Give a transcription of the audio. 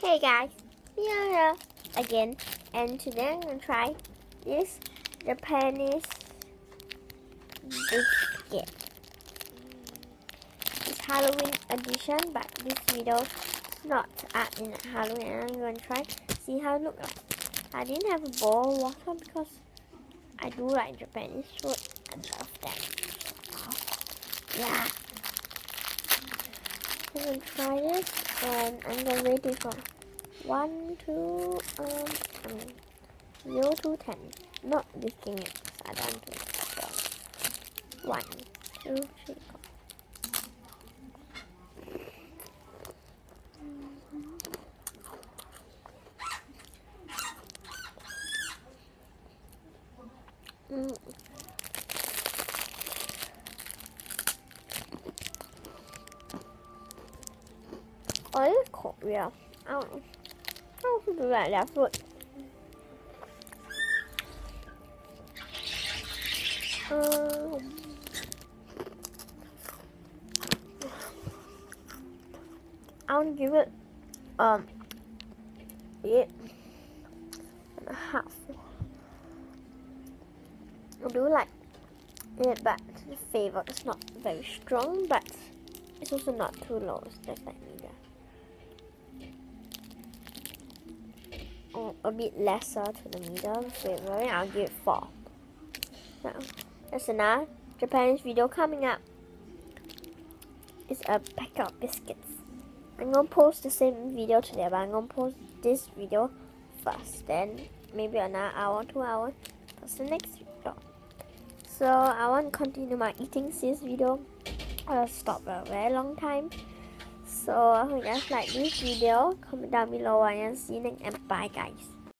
Hey guys, here again and today I'm gonna try this Japanese biscuit. It's Halloween edition but this video is not at in Halloween I'm gonna try see how it looks like. I didn't have a bowl of water because I do like Japanese food. I love that. Yeah. I'm gonna try this and I'm gonna rate it from 1 to um, um 0 to 10. Not this thing it, I don't do it. So, 1, 2, 3, 4. Mm. Oh, it's cold, yeah. I don't know. I don't think that food. Um, I'll give it um eight and a half. I do like it, but the flavor is not very strong, but it's also not too low. It's just like medium. Mm, a bit lesser to the medium flavor. I'll give it four. So that's another Japanese video coming up. It's a pack of biscuits. I'm gonna post the same video today, but I'm gonna post this video first. Then maybe another hour, two hours. That's the next video. So I want to continue my eating series video. Uh, I'll stop for a very long time. So I hope you guys like this video. Comment down below and see you next and bye guys.